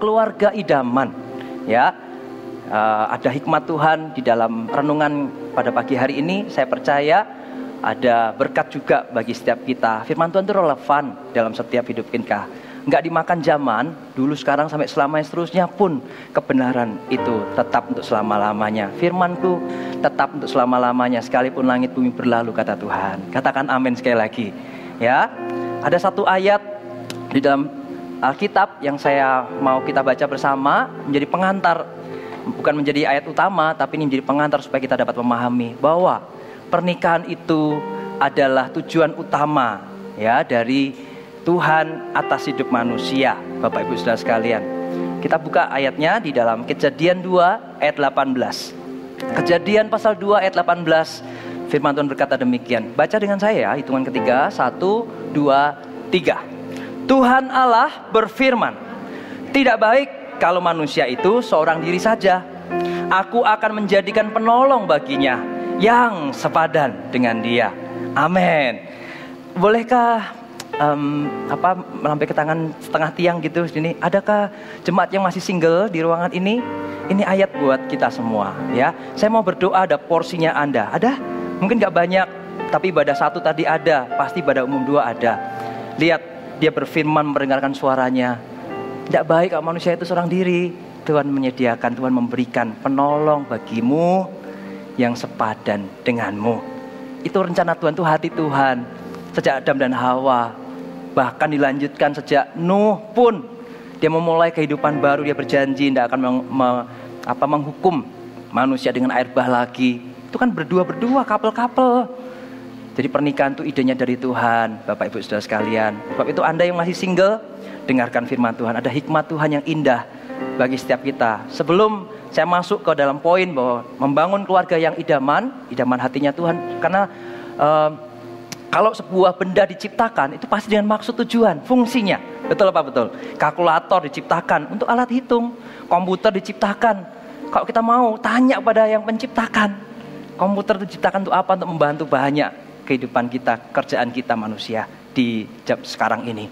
keluarga idaman. Ya, uh, ada hikmat Tuhan di dalam renungan pada pagi hari ini. Saya percaya ada berkat juga bagi setiap kita. Firman Tuhan itu relevan dalam setiap hidup kita nggak dimakan zaman dulu sekarang sampai selamanya seterusnya pun kebenaran itu tetap untuk selama lamanya firmanku tetap untuk selama lamanya sekalipun langit bumi berlalu kata Tuhan katakan amin sekali lagi ya ada satu ayat di dalam Alkitab yang saya mau kita baca bersama menjadi pengantar bukan menjadi ayat utama tapi ini menjadi pengantar supaya kita dapat memahami bahwa pernikahan itu adalah tujuan utama ya dari Tuhan atas hidup manusia, Bapak Ibu Saudara sekalian. Kita buka ayatnya di dalam Kejadian 2 ayat 18. Kejadian pasal 2 ayat 18 Firman Tuhan berkata demikian. Baca dengan saya ya, hitungan ketiga, satu, dua, tiga. Tuhan Allah berfirman, tidak baik kalau manusia itu seorang diri saja. Aku akan menjadikan penolong baginya yang sepadan dengan dia. Amin. Bolehkah um, apa melampai ke tangan setengah tiang gitu sini. Adakah jemaat yang masih single di ruangan ini? Ini ayat buat kita semua ya. Saya mau berdoa ada porsinya Anda. Ada? Mungkin nggak banyak, tapi ibadah satu tadi ada. Pasti ibadah umum dua ada. Lihat dia berfirman mendengarkan suaranya. Tidak baik kalau manusia itu seorang diri. Tuhan menyediakan, Tuhan memberikan penolong bagimu yang sepadan denganmu. Itu rencana Tuhan, itu hati Tuhan. Sejak Adam dan Hawa, Bahkan dilanjutkan sejak Nuh pun dia memulai kehidupan baru dia berjanji tidak akan meng, me, apa, menghukum manusia dengan air bah lagi. Itu kan berdua-berdua, couple-couple. Jadi pernikahan itu idenya dari Tuhan, Bapak Ibu Saudara sekalian. Sebab itu Anda yang masih single, dengarkan firman Tuhan. Ada hikmat Tuhan yang indah bagi setiap kita. Sebelum saya masuk ke dalam poin bahwa membangun keluarga yang idaman, idaman hatinya Tuhan. Karena uh, kalau sebuah benda diciptakan itu pasti dengan maksud tujuan, fungsinya. Betul apa betul? Kalkulator diciptakan untuk alat hitung, komputer diciptakan. Kalau kita mau tanya pada yang menciptakan, komputer diciptakan untuk apa? Untuk membantu banyak kehidupan kita, kerjaan kita manusia di jam sekarang ini.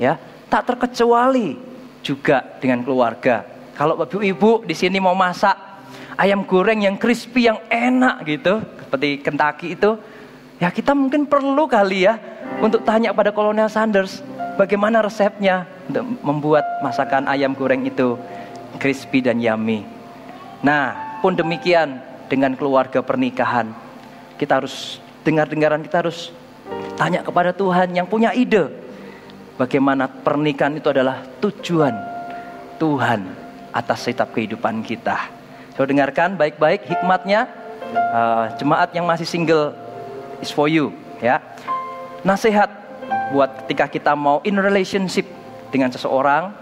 Ya, tak terkecuali juga dengan keluarga. Kalau ibu-ibu di sini mau masak ayam goreng yang crispy yang enak gitu, seperti Kentucky itu, Ya kita mungkin perlu kali ya untuk tanya pada Kolonel Sanders bagaimana resepnya untuk membuat masakan ayam goreng itu crispy dan yummy. Nah, pun demikian dengan keluarga pernikahan. Kita harus dengar-dengaran kita harus tanya kepada Tuhan yang punya ide. Bagaimana pernikahan itu adalah tujuan Tuhan atas setiap kehidupan kita. So dengarkan baik-baik hikmatnya uh, jemaat yang masih single is for you ya. Nasihat buat ketika kita mau in relationship dengan seseorang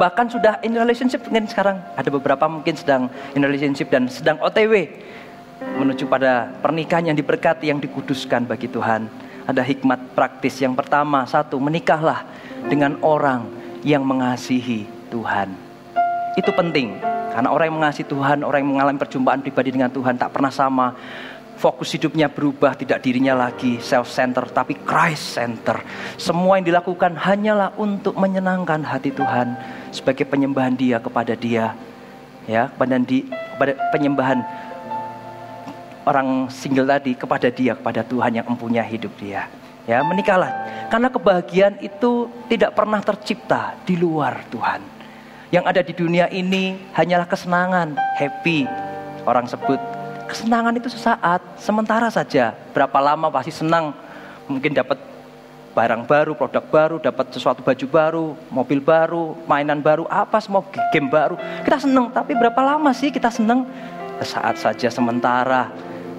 bahkan sudah in relationship mungkin sekarang ada beberapa mungkin sedang in relationship dan sedang OTW menuju pada pernikahan yang diberkati yang dikuduskan bagi Tuhan. Ada hikmat praktis. Yang pertama, satu, menikahlah dengan orang yang mengasihi Tuhan. Itu penting. Karena orang yang mengasihi Tuhan, orang yang mengalami perjumpaan pribadi dengan Tuhan tak pernah sama. Fokus hidupnya berubah tidak dirinya lagi self center tapi Christ center semua yang dilakukan hanyalah untuk menyenangkan hati Tuhan sebagai penyembahan dia kepada dia. Ya kepada penyembahan orang single tadi kepada dia kepada Tuhan yang mempunyai hidup dia ya menikahlah karena kebahagiaan itu tidak pernah tercipta di luar Tuhan yang ada di dunia ini hanyalah kesenangan happy orang sebut Kesenangan itu sesaat, sementara saja. Berapa lama pasti senang, mungkin dapat barang baru, produk baru, dapat sesuatu baju baru, mobil baru, mainan baru, apa semua game baru. Kita senang, tapi berapa lama sih kita senang? Sesaat saja, sementara.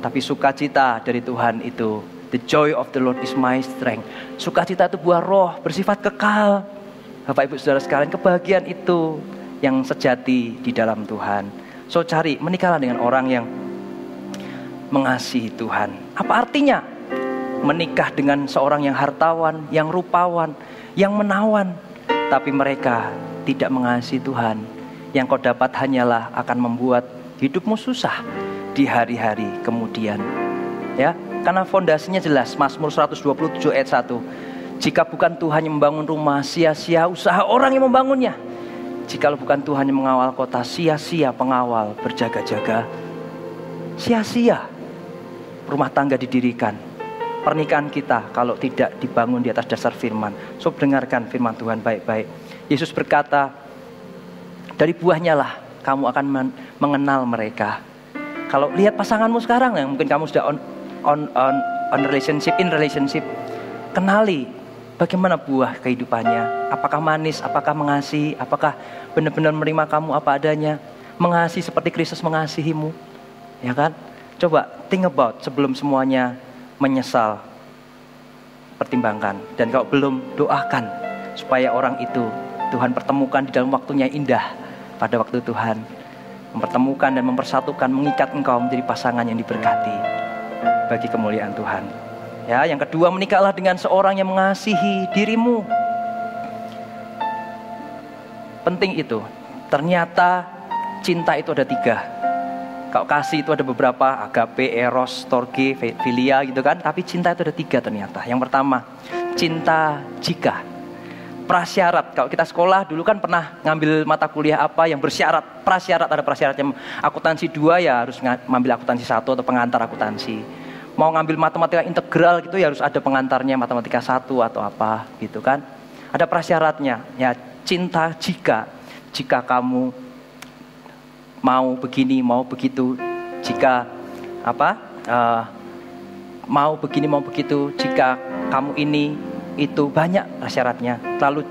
Tapi sukacita dari Tuhan itu, the joy of the Lord is my strength. Sukacita itu buah roh, bersifat kekal. Bapak Ibu Saudara sekalian, kebahagiaan itu yang sejati di dalam Tuhan. So cari, menikahlah dengan orang yang mengasihi Tuhan. Apa artinya? Menikah dengan seorang yang hartawan, yang rupawan, yang menawan, tapi mereka tidak mengasihi Tuhan. Yang kau dapat hanyalah akan membuat hidupmu susah di hari-hari kemudian. Ya, karena fondasinya jelas Mazmur 127 ayat 1. Jika bukan Tuhan yang membangun rumah, sia-sia usaha orang yang membangunnya. Jikalau bukan Tuhan yang mengawal kota, sia-sia pengawal berjaga-jaga. Sia-sia rumah tangga didirikan. Pernikahan kita kalau tidak dibangun di atas dasar firman. So dengarkan firman Tuhan baik-baik. Yesus berkata, dari buahnya lah kamu akan mengenal mereka. Kalau lihat pasanganmu sekarang yang mungkin kamu sudah on, on, on, on relationship, in relationship, kenali bagaimana buah kehidupannya. Apakah manis, apakah mengasihi, apakah benar-benar menerima kamu apa adanya. Mengasihi seperti Kristus mengasihimu. Ya kan? Coba think about sebelum semuanya menyesal. Pertimbangkan. Dan kalau belum, doakan supaya orang itu Tuhan pertemukan di dalam waktunya indah pada waktu Tuhan mempertemukan dan mempersatukan, mengikat engkau menjadi pasangan yang diberkati bagi kemuliaan Tuhan. Ya, yang kedua menikahlah dengan seorang yang mengasihi dirimu. Penting itu. Ternyata cinta itu ada tiga. Kalau kasih itu ada beberapa, agape, eros, torge, filia gitu kan. Tapi cinta itu ada tiga ternyata. Yang pertama, cinta jika. Prasyarat, kalau kita sekolah dulu kan pernah ngambil mata kuliah apa yang bersyarat. Prasyarat ada prasyaratnya. Akuntansi dua ya harus ngambil akuntansi satu atau pengantar akuntansi mau ngambil matematika integral gitu ya harus ada pengantarnya matematika satu atau apa gitu kan. Ada prasyaratnya. Ya cinta jika jika kamu mau begini mau begitu jika apa uh, mau begini mau begitu jika kamu ini itu banyak syaratnya. Lalu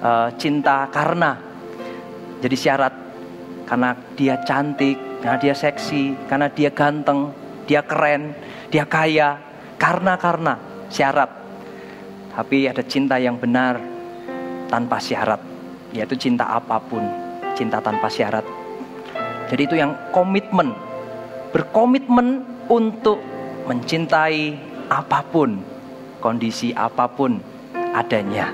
uh, cinta karena. Jadi syarat karena dia cantik karena dia seksi karena dia ganteng dia keren dia kaya. Karena karena syarat. Tapi ada cinta yang benar tanpa syarat, yaitu cinta apa pun, cinta tanpa syarat. Jadi itu yang komitmen, berkomitmen untuk mencintai apa pun, kondisi apa pun adanya.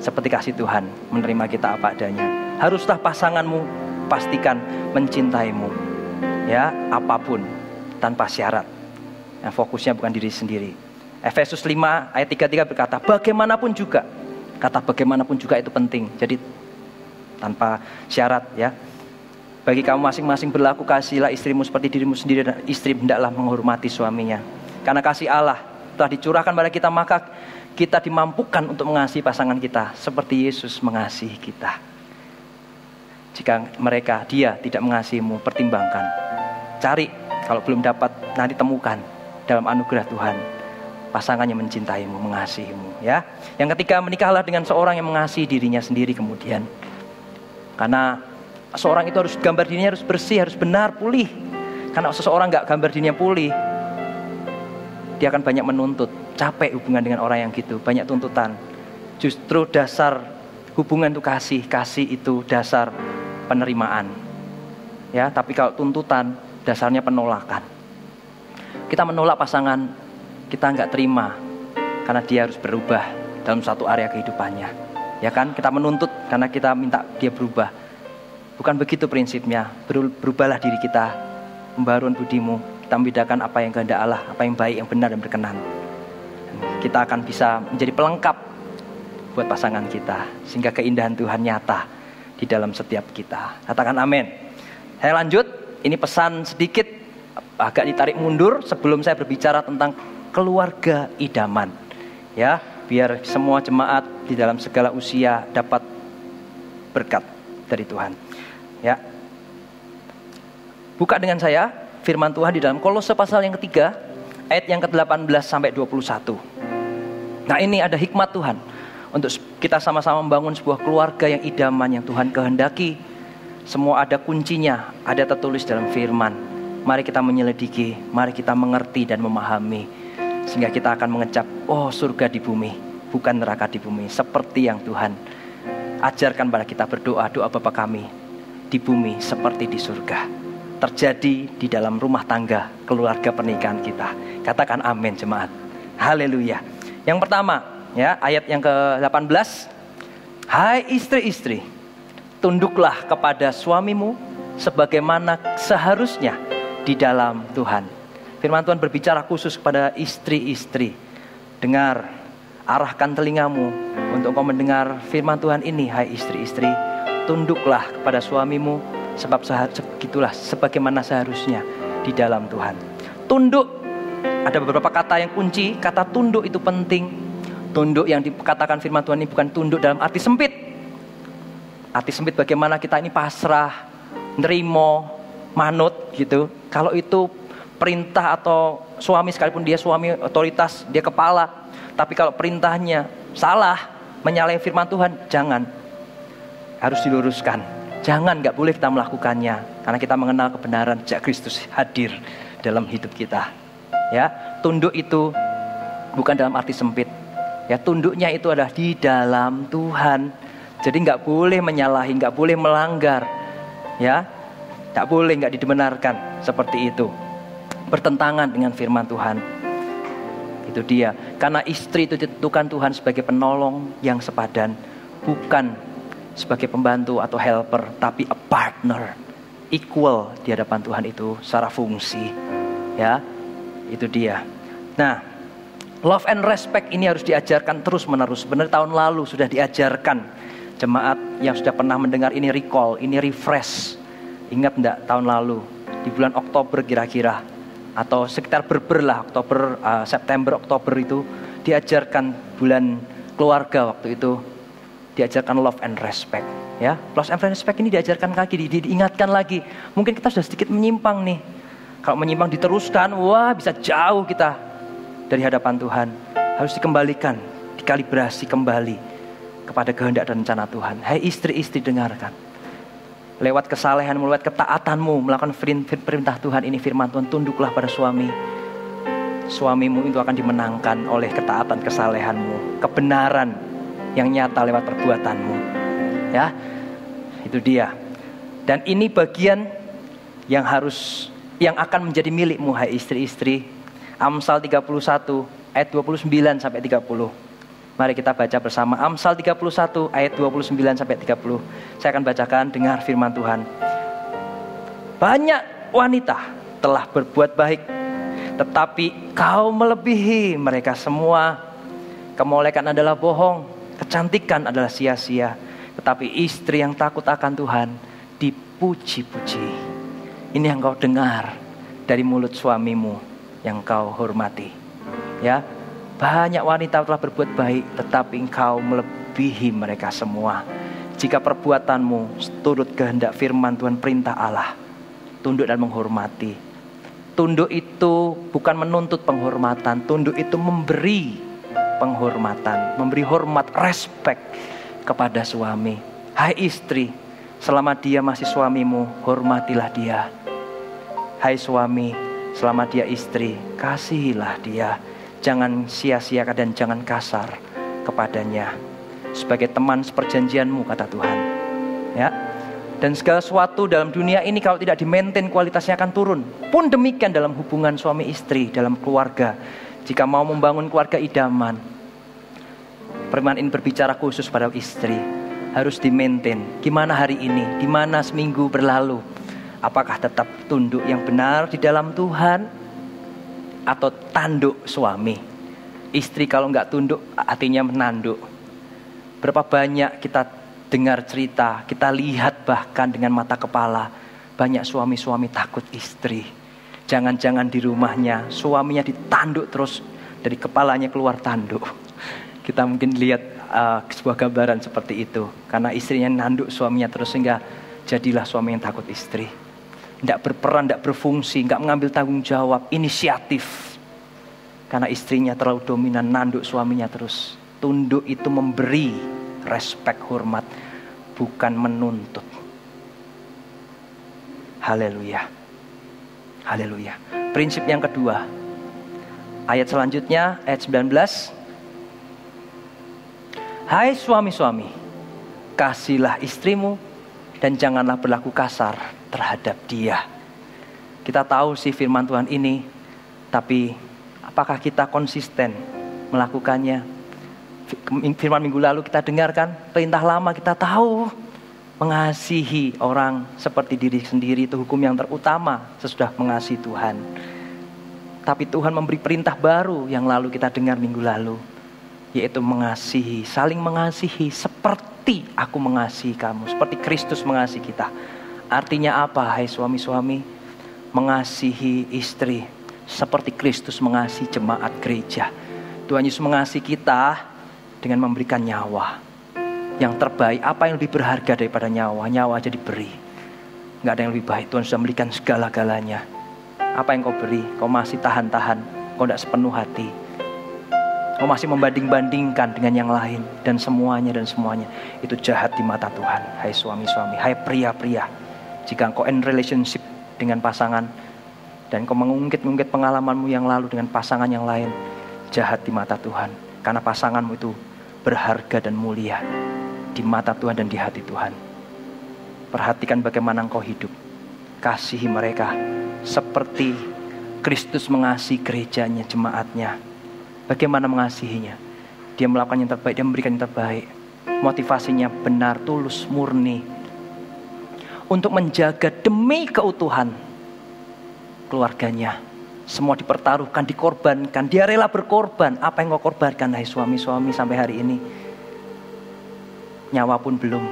Seperti kasih Tuhan menerima kita apa adanya. Haruslah pasanganmu pastikan mencintaimu. Ya, apa pun tanpa syarat. Yang fokusnya bukan diri sendiri. Efesus 5 ayat 33 berkata, bagaimanapun juga. Kata bagaimanapun juga itu penting. Jadi tanpa syarat ya. Bagi kamu masing-masing berlaku kasihlah istrimu seperti dirimu sendiri dan istri hendaklah menghormati suaminya. Karena kasih Allah telah dicurahkan pada kita maka kita dimampukan untuk mengasihi pasangan kita seperti Yesus mengasihi kita. Jika mereka dia tidak mengasihimu, pertimbangkan. Cari kalau belum dapat nanti temukan dalam anugerah Tuhan pasangan yang mencintaimu, mengasihimu ya. Yang ketiga menikahlah dengan seorang yang mengasihi dirinya sendiri kemudian. Karena seorang itu harus gambar dirinya harus bersih, harus benar, pulih. Karena seseorang nggak gambar dirinya pulih, dia akan banyak menuntut, capek hubungan dengan orang yang gitu, banyak tuntutan. Justru dasar hubungan itu kasih, kasih itu dasar penerimaan. Ya, tapi kalau tuntutan dasarnya penolakan kita menolak pasangan kita nggak terima karena dia harus berubah dalam satu area kehidupannya. Ya kan? Kita menuntut karena kita minta dia berubah. Bukan begitu prinsipnya. Berubahlah diri kita, membaruan budimu, kita membedakan apa yang kehendak Allah, apa yang baik, yang benar dan berkenan. Kita akan bisa menjadi pelengkap buat pasangan kita sehingga keindahan Tuhan nyata di dalam setiap kita. Katakan amin. Saya lanjut, ini pesan sedikit agak ditarik mundur sebelum saya berbicara tentang keluarga idaman. Ya, biar semua jemaat di dalam segala usia dapat berkat dari Tuhan. Ya. Buka dengan saya firman Tuhan di dalam Kolose pasal yang ketiga ayat yang ke-18 sampai 21. Nah, ini ada hikmat Tuhan untuk kita sama-sama membangun sebuah keluarga yang idaman yang Tuhan kehendaki. Semua ada kuncinya, ada tertulis dalam firman Mari kita menyelidiki, mari kita mengerti dan memahami. Sehingga kita akan mengecap, oh surga di bumi, bukan neraka di bumi. Seperti yang Tuhan ajarkan pada kita berdoa, doa Bapa kami di bumi seperti di surga. Terjadi di dalam rumah tangga, keluarga pernikahan kita. Katakan amin jemaat. Haleluya. Yang pertama, ya ayat yang ke-18. Hai istri-istri, tunduklah kepada suamimu sebagaimana seharusnya di dalam Tuhan. Firman Tuhan berbicara khusus kepada istri-istri. Dengar, arahkan telingamu untuk kau mendengar firman Tuhan ini, hai istri-istri. tunduklah kepada suamimu sebab segitulah sebagaimana seharusnya di dalam Tuhan. Tunduk ada beberapa kata yang kunci, kata tunduk itu penting. Tunduk yang dikatakan firman Tuhan ini bukan tunduk dalam arti sempit. Arti sempit bagaimana kita ini pasrah, nerimo, manut gitu. Kalau itu perintah atau suami sekalipun dia suami otoritas, dia kepala. Tapi kalau perintahnya salah, menyalahi firman Tuhan, jangan. Harus diluruskan. Jangan, nggak boleh kita melakukannya. Karena kita mengenal kebenaran sejak Kristus hadir dalam hidup kita. Ya, tunduk itu bukan dalam arti sempit. Ya, tunduknya itu adalah di dalam Tuhan. Jadi nggak boleh menyalahi, nggak boleh melanggar. Ya, nggak boleh nggak dibenarkan seperti itu. Bertentangan dengan firman Tuhan. Itu dia. Karena istri itu ditentukan Tuhan sebagai penolong yang sepadan, bukan sebagai pembantu atau helper, tapi a partner, equal di hadapan Tuhan itu secara fungsi. Ya, itu dia. Nah, love and respect ini harus diajarkan terus menerus. Benar tahun lalu sudah diajarkan jemaat yang sudah pernah mendengar ini recall, ini refresh. Ingat enggak tahun lalu di bulan Oktober kira-kira atau sekitar berberlah Oktober, uh, September, Oktober itu diajarkan bulan keluarga waktu itu diajarkan love and respect ya. Love and respect ini diajarkan lagi di, di, diingatkan lagi. Mungkin kita sudah sedikit menyimpang nih. Kalau menyimpang diteruskan wah bisa jauh kita dari hadapan Tuhan. Harus dikembalikan dikalibrasi kembali kepada kehendak dan rencana Tuhan. Hai istri-istri dengarkan. Lewat kesalehanmu lewat ketaatanmu melakukan perintah Tuhan ini firman Tuhan tunduklah pada suami. Suamimu itu akan dimenangkan oleh ketaatan kesalehanmu kebenaran yang nyata lewat perbuatanmu. Ya, itu dia. Dan ini bagian yang harus yang akan menjadi milikmu hai istri-istri. Amsal 31 ayat 29 sampai 30. Mari kita baca bersama Amsal 31 ayat 29 sampai 30. Saya akan bacakan dengar firman Tuhan. Banyak wanita telah berbuat baik, tetapi kau melebihi mereka semua. Kemolekan adalah bohong, Kecantikan adalah sia-sia, tetapi istri yang takut akan Tuhan dipuji-puji. Ini yang kau dengar dari mulut suamimu yang kau hormati. Ya, banyak wanita telah berbuat baik, tetapi engkau melebihi mereka semua. Jika perbuatanmu turut kehendak firman Tuhan perintah Allah, tunduk dan menghormati. Tunduk itu bukan menuntut penghormatan, tunduk itu memberi penghormatan, memberi hormat, respect kepada suami. Hai istri, selama dia masih suamimu, hormatilah dia. Hai suami, selama dia istri, kasihilah dia. Jangan sia-siakan dan jangan kasar kepadanya. Sebagai teman seperjanjianmu, kata Tuhan. Ya, dan segala sesuatu dalam dunia ini kalau tidak dimaintain kualitasnya akan turun. Pun demikian dalam hubungan suami istri, dalam keluarga. Jika mau membangun keluarga idaman, Firman ini berbicara khusus pada istri. Harus di-maintain. Gimana hari ini? Gimana seminggu berlalu? Apakah tetap tunduk yang benar di dalam Tuhan? Atau tanduk suami? Istri kalau nggak tunduk artinya menanduk. Berapa banyak kita dengar cerita, kita lihat bahkan dengan mata kepala. Banyak suami-suami takut istri. Jangan-jangan di rumahnya suaminya ditanduk terus dari kepalanya keluar tanduk kita mungkin lihat uh, sebuah gambaran seperti itu. Karena istrinya nanduk suaminya terus sehingga jadilah suami yang takut istri. Tidak berperan, tidak berfungsi, nggak mengambil tanggung jawab, inisiatif. Karena istrinya terlalu dominan, nanduk suaminya terus. Tunduk itu memberi respek, hormat, bukan menuntut. Haleluya. Haleluya. Prinsip yang kedua. Ayat selanjutnya, ayat 19. Hai suami-suami, kasihlah istrimu dan janganlah berlaku kasar terhadap dia. Kita tahu sih firman Tuhan ini, tapi apakah kita konsisten melakukannya? Firman minggu lalu kita dengarkan, perintah lama kita tahu mengasihi orang seperti diri sendiri itu hukum yang terutama sesudah mengasihi Tuhan. Tapi Tuhan memberi perintah baru yang lalu kita dengar minggu lalu yaitu mengasihi, saling mengasihi seperti aku mengasihi kamu, seperti Kristus mengasihi kita. Artinya apa, hai suami-suami? Mengasihi istri seperti Kristus mengasihi jemaat gereja. Tuhan Yesus mengasihi kita dengan memberikan nyawa. Yang terbaik, apa yang lebih berharga daripada nyawa? Nyawa aja diberi. Nggak ada yang lebih baik, Tuhan sudah memberikan segala-galanya. Apa yang kau beri? Kau masih tahan-tahan, kau tidak sepenuh hati. Kau masih membanding-bandingkan dengan yang lain. Dan semuanya dan semuanya. Itu jahat di mata Tuhan. Hai suami-suami, hai pria-pria. Jika kau in relationship dengan pasangan, dan kau mengungkit-ungkit pengalamanmu yang lalu dengan pasangan yang lain, jahat di mata Tuhan. Karena pasanganmu itu berharga dan mulia di mata Tuhan dan di hati Tuhan. Perhatikan bagaimana engkau hidup. Kasihi mereka seperti Kristus mengasihi gerejanya, jemaatnya. Bagaimana mengasihinya? Dia melakukan yang terbaik, dia memberikan yang terbaik. Motivasinya benar, tulus, murni. Untuk menjaga demi keutuhan keluarganya semua dipertaruhkan, dikorbankan. Dia rela berkorban. Apa yang kau korbankan, hai suami-suami sampai hari ini? Nyawa pun belum.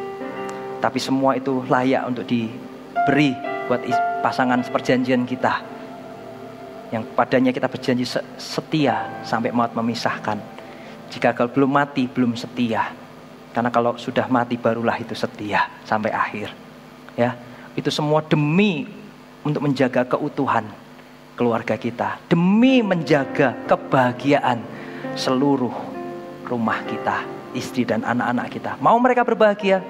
Tapi semua itu layak untuk diberi buat pasangan seperjanjian kita. Yang padanya kita berjanji setia sampai maut memisahkan. Jika kau belum mati, belum setia. Karena kalau sudah mati barulah itu setia sampai akhir. Ya, itu semua demi untuk menjaga keutuhan keluarga kita, demi menjaga kebahagiaan seluruh rumah kita, istri dan anak-anak kita. Mau mereka berbahagia?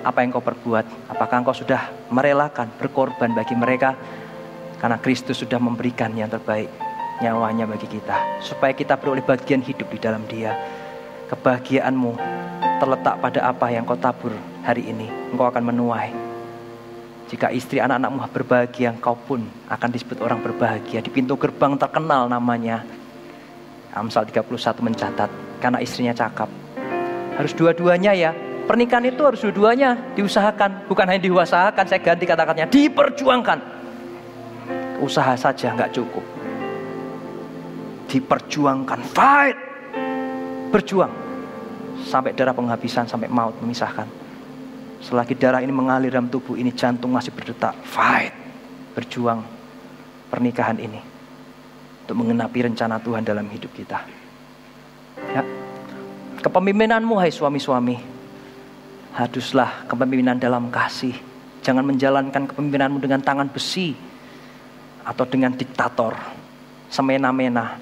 Apa yang kau perbuat? Apakah engkau sudah merelakan, berkorban bagi mereka? Karena Kristus sudah memberikan yang terbaik, nyawanya bagi kita. Supaya kita beroleh bagian hidup di dalam dia. Kebahagiaanmu terletak pada apa yang kau tabur hari ini. Engkau akan menuai jika istri anak-anakmu berbahagia, engkau pun akan disebut orang berbahagia. Di pintu gerbang terkenal namanya. Amsal 31 mencatat, karena istrinya cakap. Harus dua-duanya ya. Pernikahan itu harus dua-duanya diusahakan. Bukan hanya diusahakan, saya ganti kata-katanya. Diperjuangkan. Usaha saja nggak cukup. Diperjuangkan. Fight. Berjuang. Sampai darah penghabisan, sampai maut memisahkan. Selagi darah ini mengalir dalam tubuh ini, jantung masih berdetak. Fight, berjuang pernikahan ini untuk mengenapi rencana Tuhan dalam hidup kita. Ya. Kepemimpinanmu, hai suami-suami, haduslah kepemimpinan dalam kasih. Jangan menjalankan kepemimpinanmu dengan tangan besi atau dengan diktator, semena-mena,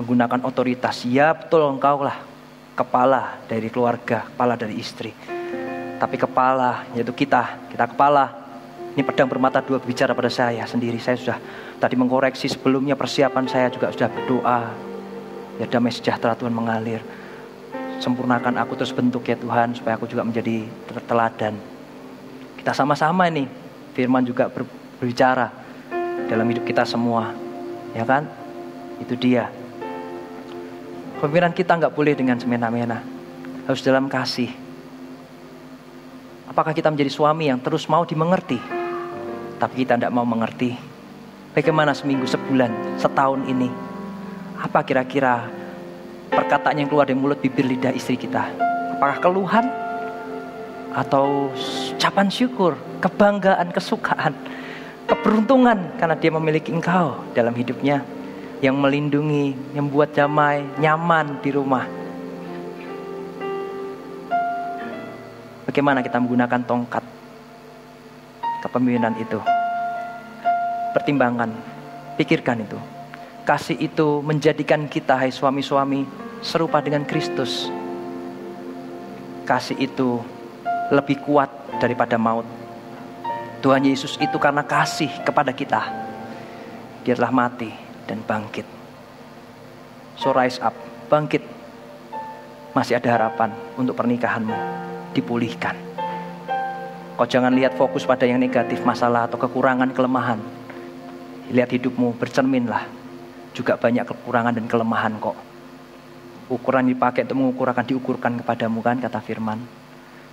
menggunakan otoritas. Ya betul engkau lah kepala dari keluarga, kepala dari istri tapi kepala, yaitu kita, kita kepala. Ini pedang bermata dua bicara pada saya sendiri. Saya sudah tadi mengkoreksi sebelumnya persiapan saya juga sudah berdoa. Ya damai sejahtera Tuhan mengalir. Sempurnakan aku terus bentuk ya Tuhan supaya aku juga menjadi teladan. Kita sama-sama ini firman juga berbicara dalam hidup kita semua. Ya kan? Itu dia. Pemimpinan kita nggak boleh dengan semena-mena. Harus dalam kasih Apakah kita menjadi suami yang terus mau dimengerti? Tapi kita tidak mau mengerti. Bagaimana seminggu, sebulan, setahun ini? Apa kira-kira perkataan yang keluar dari mulut bibir lidah istri kita? Apakah keluhan? Atau ucapan syukur, kebanggaan, kesukaan, keberuntungan karena dia memiliki engkau dalam hidupnya yang melindungi, yang membuat damai, nyaman di rumah Bagaimana kita menggunakan tongkat kepemimpinan itu? Pertimbangkan, pikirkan itu. Kasih itu menjadikan kita, hai suami-suami, serupa dengan Kristus. Kasih itu lebih kuat daripada maut. Tuhan Yesus itu karena kasih kepada kita. Dia telah mati dan bangkit. So rise up, bangkit. Masih ada harapan untuk pernikahanmu dipulihkan. Kau jangan lihat fokus pada yang negatif, masalah atau kekurangan, kelemahan. Lihat hidupmu, bercerminlah. Juga banyak kekurangan dan kelemahan kok. Ukuran dipakai untuk mengukur akan diukurkan kepadamu kan, kata firman.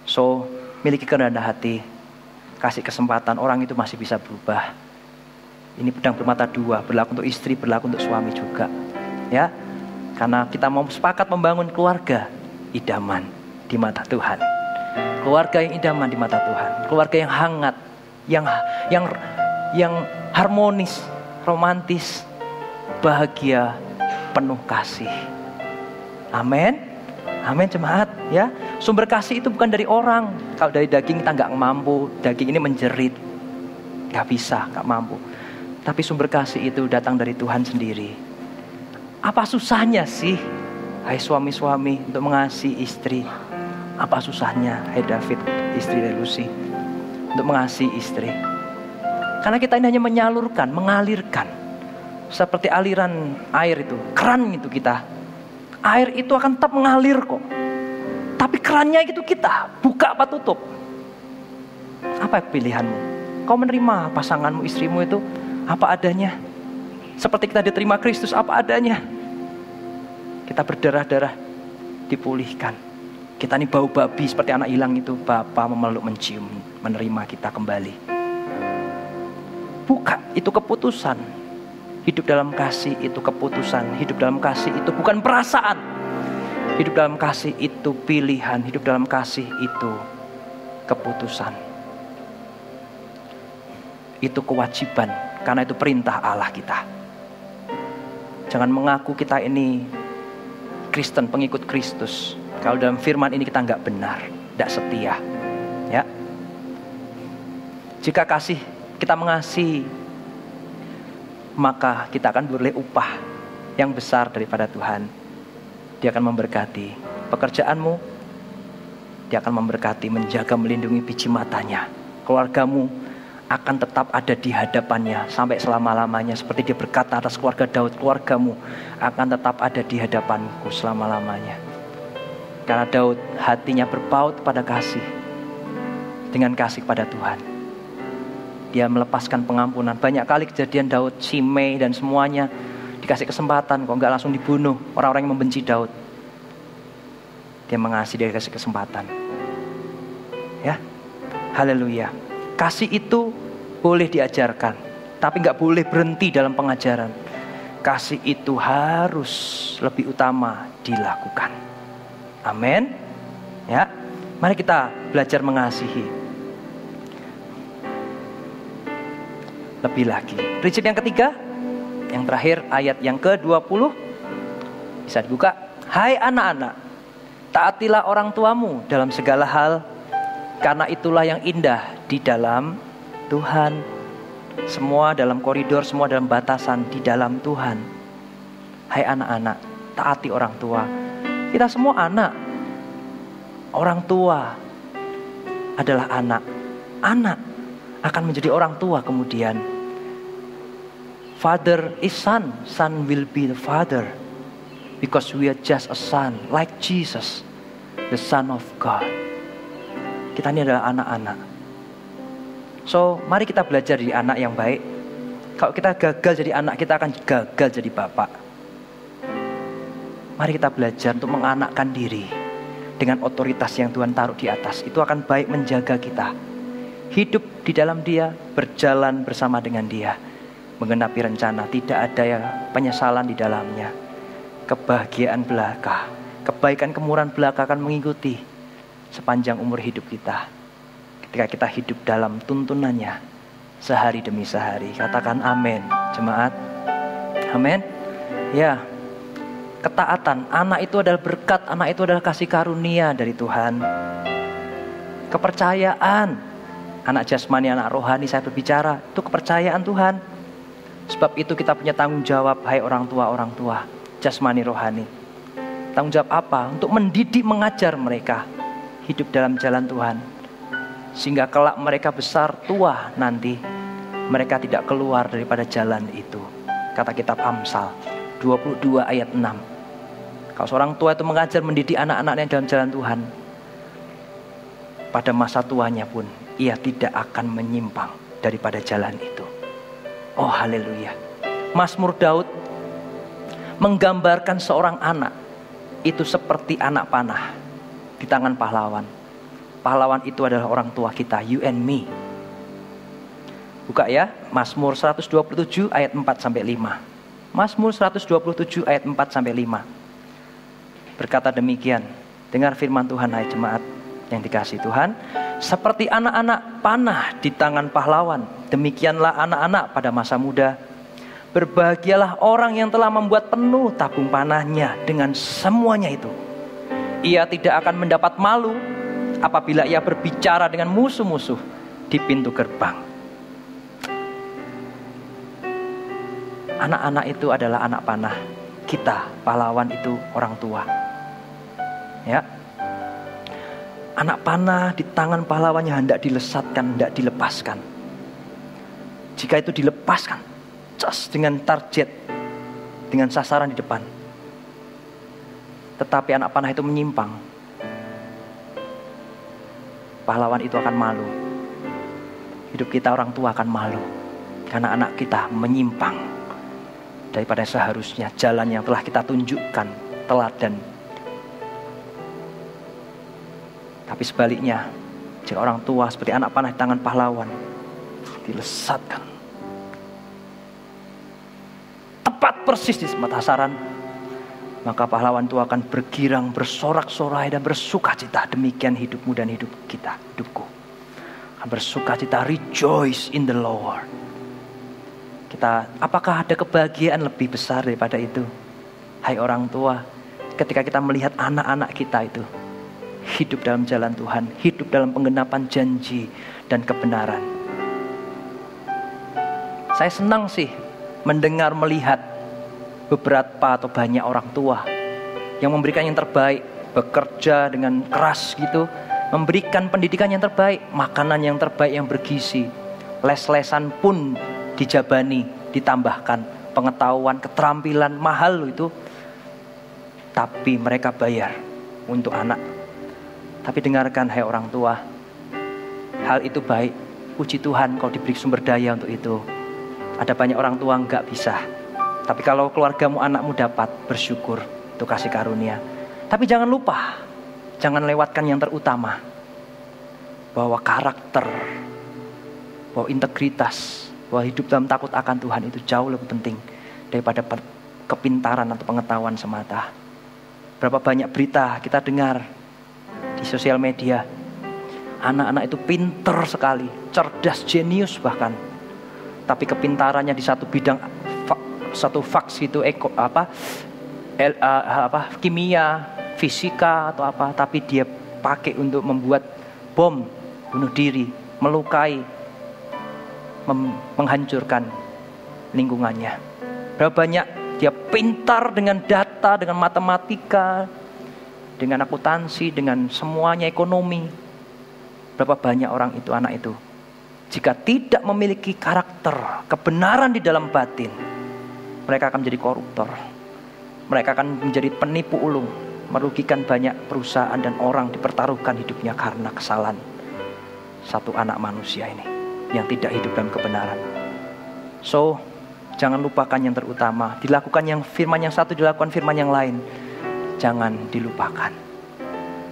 So, miliki kerendahan hati. Kasih kesempatan, orang itu masih bisa berubah. Ini pedang bermata dua, berlaku untuk istri, berlaku untuk suami juga. Ya, karena kita mau sepakat membangun keluarga, idaman di mata Tuhan. Keluarga yang idaman di mata Tuhan. Keluarga yang hangat, yang yang yang harmonis, romantis, bahagia, penuh kasih. Amin. Amin jemaat ya. Sumber kasih itu bukan dari orang. Kalau dari daging kita nggak mampu. Daging ini menjerit. Nggak bisa, nggak mampu. Tapi sumber kasih itu datang dari Tuhan sendiri. Apa susahnya sih? Hai suami-suami untuk mengasihi istri. Apa susahnya? Hai David, istri dari Lucy. Untuk mengasihi istri. Karena kita ini hanya menyalurkan, mengalirkan. Seperti aliran air itu, keran itu kita air itu akan tetap mengalir kok. Tapi kerannya itu kita, buka apa tutup. Apa pilihanmu? Kau menerima pasanganmu, istrimu itu apa adanya. Seperti kita diterima Kristus apa adanya. Kita berdarah-darah, dipulihkan. Kita ini bau babi seperti anak hilang itu. Bapak memeluk mencium, menerima kita kembali. Buka, itu keputusan Hidup dalam kasih itu keputusan, hidup dalam kasih itu bukan perasaan. Hidup dalam kasih itu pilihan, hidup dalam kasih itu keputusan. Itu kewajiban, karena itu perintah Allah kita. Jangan mengaku kita ini Kristen, pengikut Kristus. Kalau dalam firman ini kita nggak benar, tidak setia. Ya, jika kasih kita mengasihi maka kita akan beroleh upah yang besar daripada Tuhan. Dia akan memberkati pekerjaanmu, dia akan memberkati, menjaga, melindungi biji matanya. Keluargamu akan tetap ada di hadapannya sampai selama-lamanya. Seperti dia berkata atas keluarga Daud, keluargamu akan tetap ada di hadapanku selama-lamanya. Karena Daud hatinya berpaut pada kasih, dengan kasih pada Tuhan dia melepaskan pengampunan. Banyak kali kejadian Daud, Simei dan semuanya dikasih kesempatan kok nggak langsung dibunuh orang-orang yang membenci Daud. Dia mengasihi, dia kasih kesempatan. Ya, haleluya. Kasih itu boleh diajarkan, tapi nggak boleh berhenti dalam pengajaran. Kasih itu harus lebih utama dilakukan. Amin. Ya, mari kita belajar mengasihi. Lebih lagi. Prinsip yang ketiga, yang terakhir ayat yang ke-20 bisa dibuka. Hai anak-anak, taatilah orang tuamu dalam segala hal karena itulah yang indah di dalam Tuhan. Semua dalam koridor, semua dalam batasan di dalam Tuhan. Hai anak-anak, taati orang tua. Kita semua anak. Orang tua adalah anak. Anak akan menjadi orang tua kemudian. Father is son, son will be the father. Because we are just a son, like Jesus, the son of God. Kita ini adalah anak-anak. So, mari kita belajar jadi anak yang baik. Kalau kita gagal jadi anak, kita akan gagal jadi bapak. Mari kita belajar untuk menganakkan diri dengan otoritas yang Tuhan taruh di atas. Itu akan baik menjaga kita hidup di dalam Dia, berjalan bersama dengan Dia, menggenapi rencana, tidak ada ya penyesalan di dalamnya. Kebahagiaan belaka, kebaikan kemurahan belaka akan mengikuti sepanjang umur hidup kita. Ketika kita hidup dalam tuntunannya sehari demi sehari. Katakan amin, jemaat. Amin. Ya, ketaatan. Anak itu adalah berkat, anak itu adalah kasih karunia dari Tuhan. Kepercayaan, anak jasmani, anak rohani saya berbicara, itu kepercayaan Tuhan. Sebab itu kita punya tanggung jawab, hai orang tua, orang tua, jasmani, rohani. Tanggung jawab apa? Untuk mendidik, mengajar mereka hidup dalam jalan Tuhan. Sehingga kelak mereka besar, tua nanti, mereka tidak keluar daripada jalan itu. Kata kitab Amsal 22 ayat 6. Kalau seorang tua itu mengajar, mendidik anak-anaknya dalam jalan Tuhan, pada masa tuanya pun ia tidak akan menyimpang daripada jalan itu. Oh haleluya. Mazmur Daud menggambarkan seorang anak itu seperti anak panah di tangan pahlawan. Pahlawan itu adalah orang tua kita, you and me. Buka ya, Mazmur 127 ayat 4 sampai 5. Mazmur 127 ayat 4 sampai 5. Berkata demikian, Dengar firman Tuhan hai jemaat yang dikasih Tuhan. Seperti anak-anak panah di tangan pahlawan. Demikianlah anak-anak pada masa muda. Berbahagialah orang yang telah membuat penuh tabung panahnya dengan semuanya itu. Ia tidak akan mendapat malu apabila ia berbicara dengan musuh-musuh di pintu gerbang. Anak-anak itu adalah anak panah. Kita, pahlawan itu orang tua. Ya. Anak panah di tangan pahlawannya hendak dilesatkan, hendak dilepaskan. Jika itu dilepaskan, just dengan target, dengan sasaran di depan. Tetapi anak panah itu menyimpang. Pahlawan itu akan malu. Hidup kita orang tua akan malu. Karena anak kita menyimpang daripada seharusnya jalan yang telah kita tunjukkan teladan Tapi sebaliknya, jika orang tua seperti anak panah di tangan pahlawan, dilesatkan. Tepat persis di semata sasaran, maka pahlawan itu akan bergirang, bersorak-sorai dan bersuka cita. Demikian hidupmu dan hidup kita, hidupku. Akan bersuka cita, rejoice in the Lord. Kita, apakah ada kebahagiaan lebih besar daripada itu? Hai orang tua, ketika kita melihat anak-anak kita itu hidup dalam jalan Tuhan, hidup dalam penggenapan janji dan kebenaran. Saya senang sih mendengar melihat beberapa atau banyak orang tua yang memberikan yang terbaik, bekerja dengan keras gitu, memberikan pendidikan yang terbaik, makanan yang terbaik yang bergizi. Les-lesan pun dijabani, ditambahkan pengetahuan, keterampilan mahal itu. Tapi mereka bayar untuk anak tapi dengarkan hai orang tua. Hal itu baik. Puji Tuhan kau diberi sumber daya untuk itu. Ada banyak orang tua nggak bisa. Tapi kalau keluargamu anakmu dapat bersyukur untuk kasih karunia. Tapi jangan lupa, jangan lewatkan yang terutama. Bahwa karakter, bahwa integritas, bahwa hidup dalam takut akan Tuhan itu jauh lebih penting daripada kepintaran atau pengetahuan semata. Berapa banyak berita kita dengar di sosial media. Anak-anak itu pinter sekali, cerdas, jenius bahkan. Tapi kepintarannya di satu bidang satu faks itu eko apa el, uh, apa kimia, fisika atau apa, tapi dia pakai untuk membuat bom bunuh diri, melukai, menghancurkan lingkungannya. Berapa banyak dia pintar dengan data, dengan matematika, dengan akuntansi, dengan semuanya ekonomi. Berapa banyak orang itu, anak itu. Jika tidak memiliki karakter, kebenaran di dalam batin, mereka akan menjadi koruptor. Mereka akan menjadi penipu ulung, merugikan banyak perusahaan dan orang dipertaruhkan hidupnya karena kesalahan satu anak manusia ini yang tidak hidup dalam kebenaran. So, jangan lupakan yang terutama, dilakukan yang firman yang satu, dilakukan firman yang lain jangan dilupakan.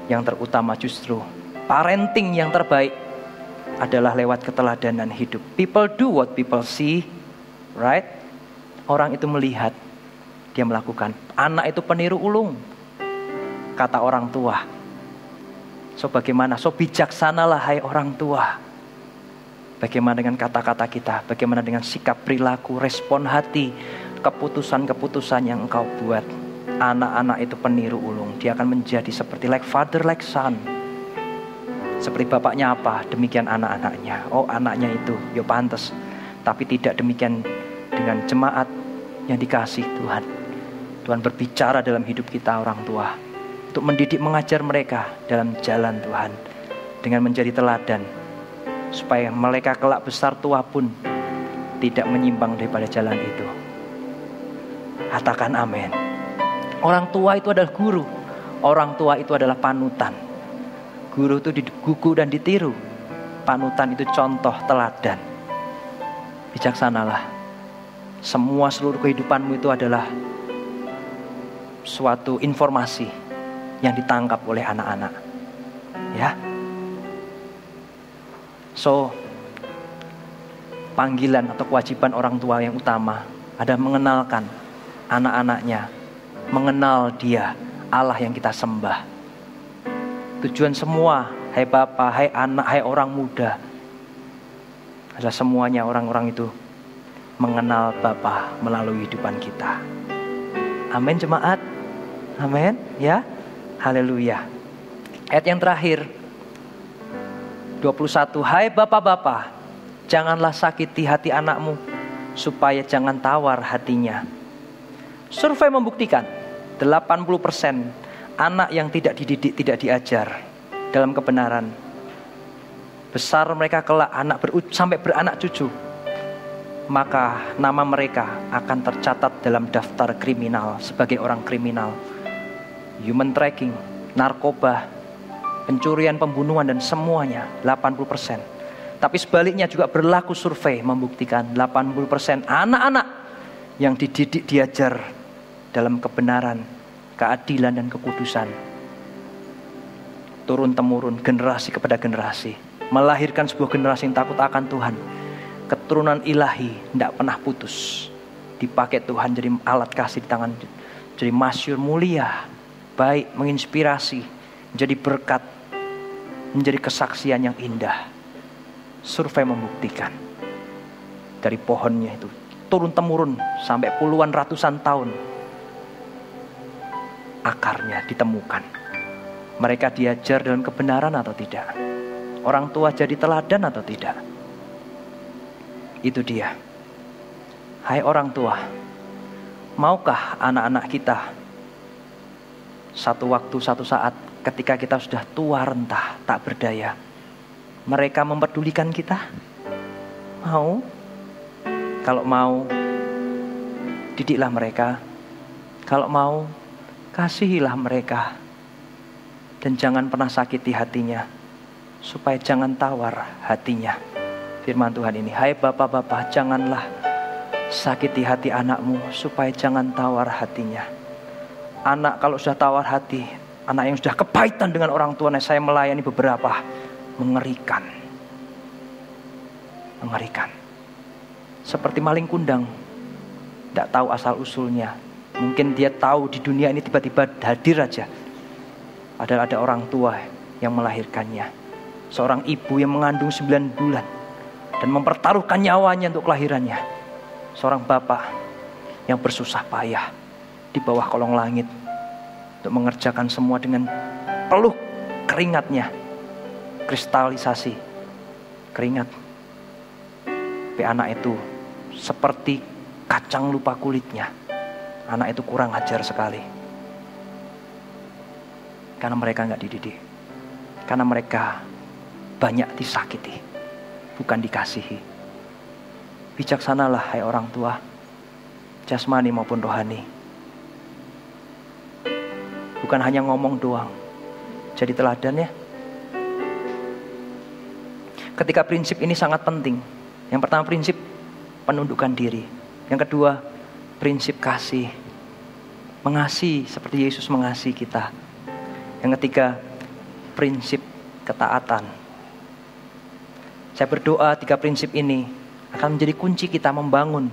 Yang terutama justru parenting yang terbaik adalah lewat keteladanan hidup. People do what people see, right? Orang itu melihat, dia melakukan. Anak itu peniru ulung, kata orang tua. So bagaimana? So bijaksanalah hai orang tua. Bagaimana dengan kata-kata kita? Bagaimana dengan sikap perilaku, respon hati, keputusan-keputusan yang engkau buat? anak-anak itu peniru ulung. Dia akan menjadi seperti like father, like son. Seperti bapaknya apa, demikian anak-anaknya. Oh anaknya itu, ya pantas. Tapi tidak demikian dengan jemaat yang dikasih Tuhan. Tuhan berbicara dalam hidup kita orang tua. Untuk mendidik mengajar mereka dalam jalan Tuhan. Dengan menjadi teladan. Supaya mereka kelak besar tua pun tidak menyimpang daripada jalan itu. Katakan amin. Orang tua itu adalah guru. Orang tua itu adalah panutan. Guru itu digugu dan ditiru. Panutan itu contoh teladan. Bijaksanalah. Semua seluruh kehidupanmu itu adalah suatu informasi yang ditangkap oleh anak-anak. Ya. So, panggilan atau kewajiban orang tua yang utama adalah mengenalkan anak-anaknya mengenal Dia, Allah yang kita sembah. Tujuan semua, hai bapak, hai anak, hai orang muda, adalah semuanya orang-orang itu mengenal Bapa melalui hidupan kita. Amin jemaat. Amin ya. Haleluya. Ayat yang terakhir 21 Hai bapak-bapak janganlah sakiti hati anakmu supaya jangan tawar hatinya. Survei membuktikan 80% anak yang tidak dididik tidak diajar dalam kebenaran. Besar mereka kelak anak ber, sampai beranak cucu maka nama mereka akan tercatat dalam daftar kriminal sebagai orang kriminal. Human tracking narkoba pencurian pembunuhan dan semuanya 80% tapi sebaliknya juga berlaku survei membuktikan 80% anak-anak yang dididik diajar dalam kebenaran keadilan dan kekudusan turun temurun generasi kepada generasi melahirkan sebuah generasi yang takut akan Tuhan. Keturunan ilahi tidak pernah putus. Dipakai Tuhan jadi alat kasih di tangan. Jadi masyur mulia, baik, menginspirasi, menjadi berkat, menjadi kesaksian yang indah. Survei membuktikan dari pohonnya itu turun temurun sampai puluhan ratusan tahun akarnya ditemukan. Mereka diajar dalam kebenaran atau tidak? Orang tua jadi teladan atau tidak? Itu dia. Hai orang tua, maukah anak-anak kita satu waktu, satu saat ketika kita sudah tua rentah, tak berdaya, mereka mempedulikan kita? Mau? Kalau mau, didiklah mereka. Kalau mau, kasihilah mereka. Dan jangan pernah sakiti hatinya supaya jangan tawar hatinya. Firman Tuhan ini, hai bapak-bapak janganlah sakiti hati anakmu supaya jangan tawar hatinya. Anak kalau sudah tawar hati, anak yang sudah kepahitan dengan orang tuanya, saya melayani beberapa, mengerikan. Mengerikan. Seperti maling kundang, tidak tahu asal usulnya. Mungkin dia tahu di dunia ini tiba-tiba hadir aja. Adalah ada orang tua yang melahirkannya seorang ibu yang mengandung sembilan bulan dan mempertaruhkan nyawanya untuk kelahirannya. Seorang bapak yang bersusah payah di bawah kolong langit untuk mengerjakan semua dengan peluh keringatnya, kristalisasi keringat. Tapi anak itu seperti kacang lupa kulitnya. Anak itu kurang ajar sekali. Karena mereka nggak dididik. Karena mereka banyak disakiti, bukan dikasihi. Bijaksanalah hai orang tua, jasmani maupun rohani. Bukan hanya ngomong doang, jadi teladan ya. Ketika prinsip ini sangat penting. Yang pertama prinsip penundukan diri. Yang kedua prinsip kasih. Mengasihi seperti Yesus mengasihi kita. Yang ketiga prinsip ketaatan saya berdoa tiga prinsip ini akan menjadi kunci kita membangun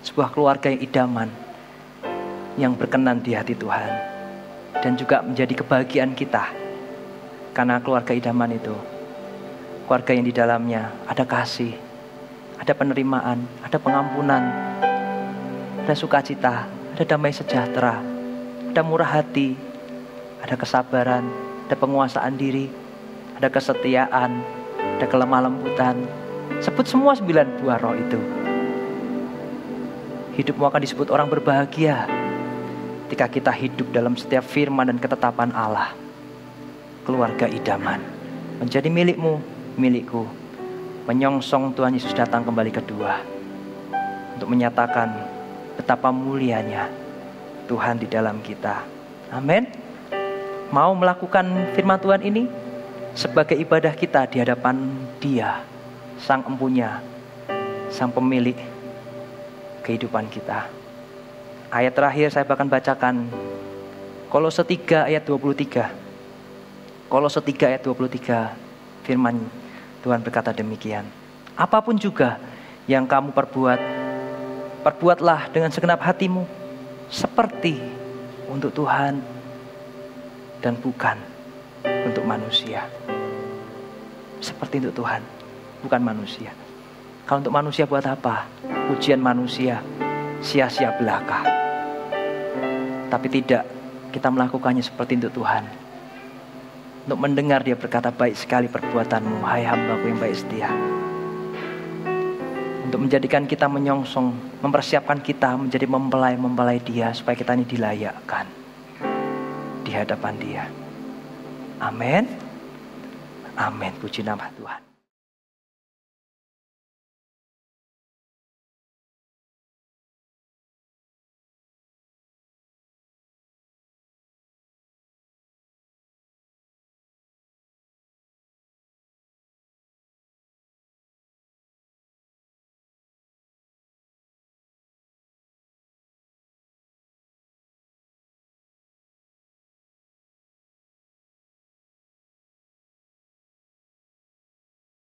sebuah keluarga yang idaman, yang berkenan di hati Tuhan, dan juga menjadi kebahagiaan kita. Karena keluarga idaman itu, keluarga yang di dalamnya ada kasih, ada penerimaan, ada pengampunan, ada sukacita, ada damai sejahtera, ada murah hati, ada kesabaran, ada penguasaan diri, ada kesetiaan, ada kelemah lembutan. Sebut semua sembilan buah roh itu. Hidupmu akan disebut orang berbahagia ketika kita hidup dalam setiap firman dan ketetapan Allah. Keluarga idaman menjadi milikmu, milikku. Menyongsong Tuhan Yesus datang kembali kedua untuk menyatakan betapa mulianya Tuhan di dalam kita. Amin. Mau melakukan firman Tuhan ini? sebagai ibadah kita di hadapan Dia, Sang Empunya, Sang Pemilik kehidupan kita. Ayat terakhir saya bahkan bacakan Kolose 3 ayat 23. Kolose 3 ayat 23 firman Tuhan berkata demikian. Apa pun juga yang kamu perbuat, perbuatlah dengan segenap hatimu seperti untuk Tuhan dan bukan untuk manusia. Seperti untuk Tuhan, bukan manusia. Kalau untuk manusia buat apa? Ujian manusia, sia-sia belaka. Tapi tidak, kita melakukannya seperti untuk Tuhan. Untuk mendengar dia berkata, baik sekali perbuatanmu, hai hambaku yang baik setia. Untuk menjadikan kita menyongsong, mempersiapkan kita menjadi mempelai-mempelai dia, supaya kita ini dilayakkan di hadapan dia. Amin. Amin. Puji nama Tuhan.